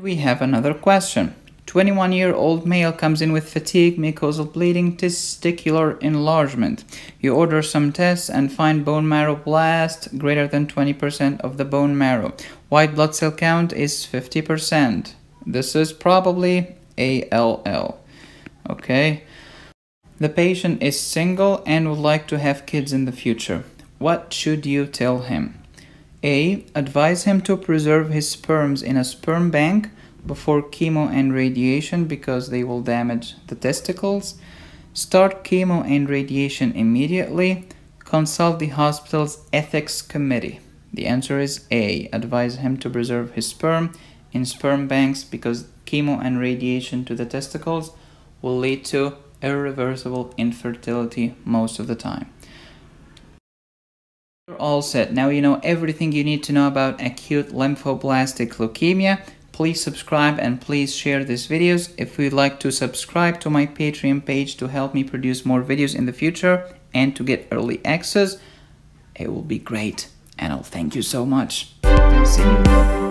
We have another question. 21 year old male comes in with fatigue, mucosal bleeding, testicular enlargement. You order some tests and find bone marrow blast greater than 20% of the bone marrow. White blood cell count is 50%. This is probably ALL. Okay. The patient is single and would like to have kids in the future. What should you tell him? A. Advise him to preserve his sperms in a sperm bank before chemo and radiation because they will damage the testicles. Start chemo and radiation immediately. Consult the hospital's ethics committee. The answer is A. Advise him to preserve his sperm in sperm banks because chemo and radiation to the testicles will lead to irreversible infertility most of the time. You're all set. Now you know everything you need to know about acute lymphoblastic leukemia. Please subscribe and please share these videos. If you'd like to subscribe to my Patreon page to help me produce more videos in the future and to get early access, it will be great. And I'll thank you so much. See you.